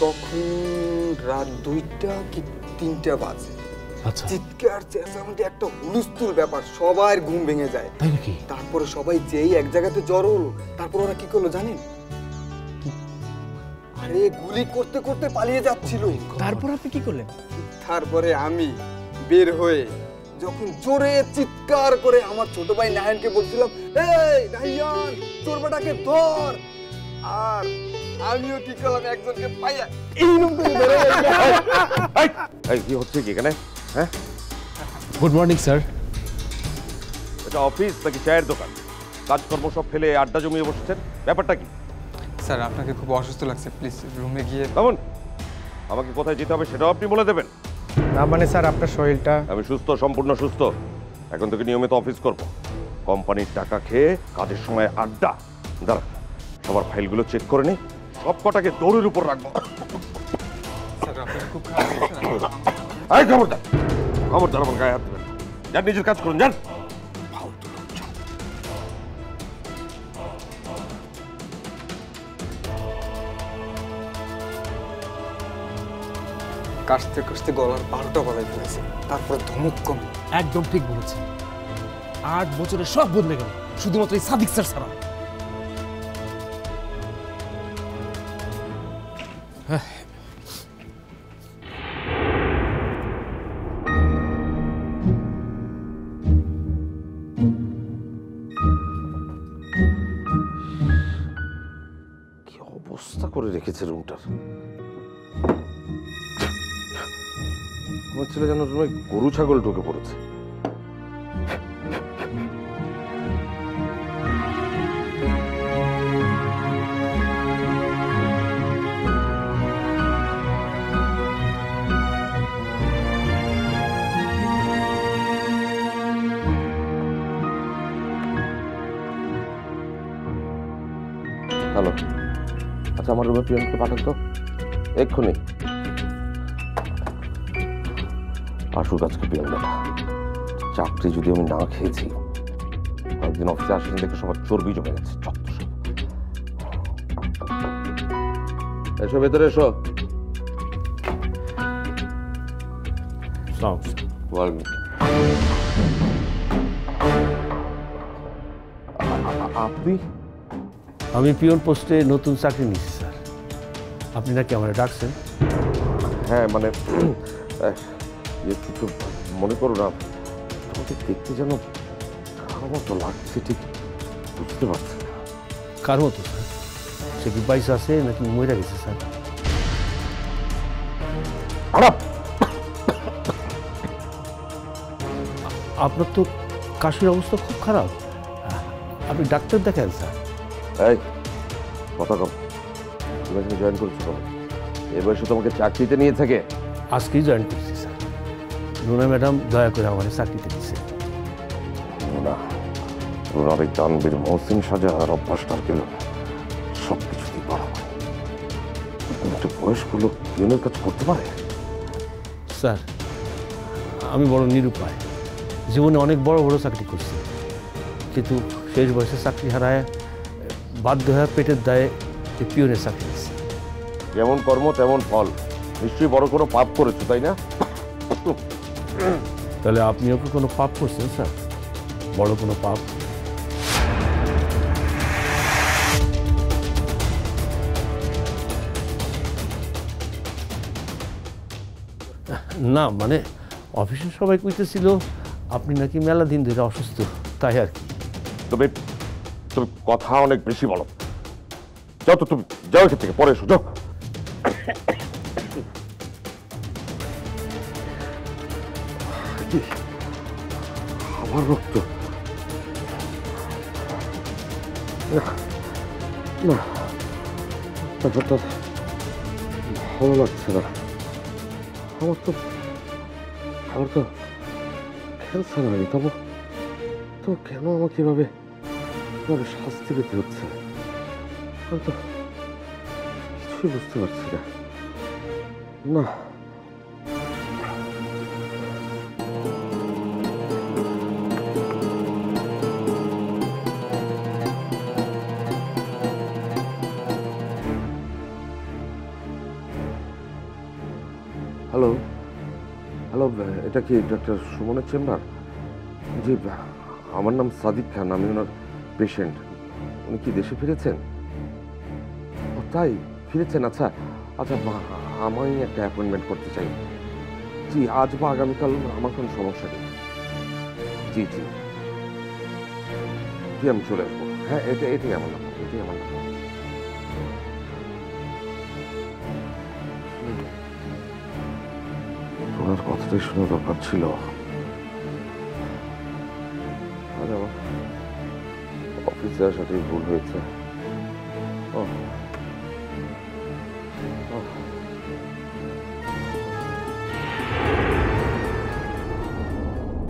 তখন রাত দুইটা কি তিনটা বাজে। আচ্ছা। চিৎকার চেঁচামেচি একটা হুলস্থুল ব্যাপার সবার ঘুম ভেঙে যায়। তাই নাকি? তারপরে সবাই যেই এক জায়গাতে জড়ো হলো তারপর ওরা কি করল জানেন? আরে গুলি করতে করতে পালিয়ে যাচ্ছিল। তারপর আপনি কি করলেন? তারপরে আমি বের হয়ে যখন জোরে চিৎকার করে আমার ছোট ভাই নায়নকে বলছিলাম এই নাইয়ান তোর বেটাকে ধর! আর আমিও কি করলাম? একজনকে পাইয়া এইরকম করে ধরে এই, এই কি হচ্ছে কি এখানে? হ্যাঁ? গুড মর্নিং স্যার এটা অফিস নাকি চায়ের দোকান? কাজকর্ম সব ফেলে আড্ডা জমিয়ে বসেছেন? ব্যাপারটা কি? স্যার আপনাকে খুব অসুস্থ লাগছে প্লিজ রুমে গিয়ে তেমন আমাকে কোথায় যেতে হবে সেটাও আপনি বলে দেবেন। না মানে স্যার আপনার শরীরটা আমি সুস্থ সম্পূর্ণ সুস্থ। এখন থেকে নিয়মিত অফিস করব। কোম্পানির টাকা খেয়ে কাজের সময় আড্ডা। দাঁড়া সবার ফাইলগুলো চেক করে নি সব কটাকে দৌড়ের উপর রাখব? এই খবরদার খবরদার আমার গায়ে হাত দেবেন যান নিজের কাজ করুন যান। কাশতে কাশতে গলার বারোটা গলায় ফেলেছে। তারপরে ধমক কম। একদম ঠিক বলেছেন। আট বছরে সব বদলে গেল শুধুমাত্র এই সাদিক স্যার ছাড়া। অবস্থা করে রেখেছে রুমটার? আমার ছেলে যেন রুমে গরু ছাগল ঢুকে পড়েছে। হ্যালো আচ্ছা আমার রুমে প্রিয়াঙ্ককে পাঠান তো। এক্ষুনি। আসুক আজকে প্রিয়াঙ্কাটা চাকরি যদি আমি না খেয়েছি কয়েকদিন অফিসে আসেনি দেখে সবার চর্বি জমে গেছে এসো ভেতরে এসো। আপনি? আমি পিওন পোস্টে নতুন চাকরি নিচ্ছি স্যার। আপনি নাকি আমার ডাকছেন? হ্যাঁ মানে ইয়ে মনে করো না তোমাকে দেখতে যেন কারও মতো লাগছে ঠিক বুঝতে পারছি কার মতো স্যার? সে কি বাইশ আছে নাকি মরে গেছে স্যার? আপনার তো কাশির অবস্থা খুব খারাপ। আপনি ডাক্তার দেখেন স্যার। এই কথা কম। তুমি এখানে জয়েন করেছ কবে? এ বয়সে তোমাকে চাকরিতে নিয়ে থাকে। আজকেই জয়েন করছি স্যার রুনা ম্যাডাম দয়া করে আমার চাকরিতে দিচ্ছে না এই তানবীর মহসিন সাজা আর অভ্যাসটার গেল সব কিছুতেই হয় একটা বয়স্ক লোক ইউনের কাজ করতে পারে? স্যার আমি বড় নিরুপায়। জীবনে অনেক বড় বড় চাকরি করছি। কিন্তু শেষ বয়সে চাকরি হারায় বাধ্য হয়ে পেটের দায়ে এই পিওনের চাকরি যেমন কর্ম তেমন ফল। নিশ্চয়ই বড় কোনো পাপ করেছ তাই না? তাহলে আপনিও কি কোনো পাপ করছেন স্যার? বড় কোনো পাপ? না মানে অফিসের সবাই কইতেছিল আপনি নাকি মেলা দিন ধরে অসুস্থ তাই আর কি। তবে তুমি কথা অনেক বেশি বলো। যাও তো তুমি যাও এখান থেকে পরে এসো যাও। আমার রক্ত। না, ভালো লাগছে না। আমার তো আমার তো ক্যান্সার হয়নি। তবু তো কেন আমাকে এভাবে এভাবে শাস্তি পেতে হচ্ছে। কিছুই বুঝতে পারছি না। না। হ্যালো। হ্যালো, এটা কি ডক্টর সুমনের চেম্বার? জি, আমার নাম সাদিক খান, আমি ওনার পেশেন্ট উনি কি দেশে ফিরেছেন? তাই, ফিরেছেন। আচ্ছা আচ্ছা বা- আমি একটা অ্যাপয়েন্টমেন্ট করতে চাই। জি, আজ বা আগামীকাল আমার কোনো সমস্যা নেই। জি জি। জি, আমি চলে আসব। হ্যাঁ এটা, এটাই আমার নাম্বার এটাই আমার তোমার কথাটাই শোনা দরকার ছিল। আমার আসাটাই ভুল হয়েছে। ও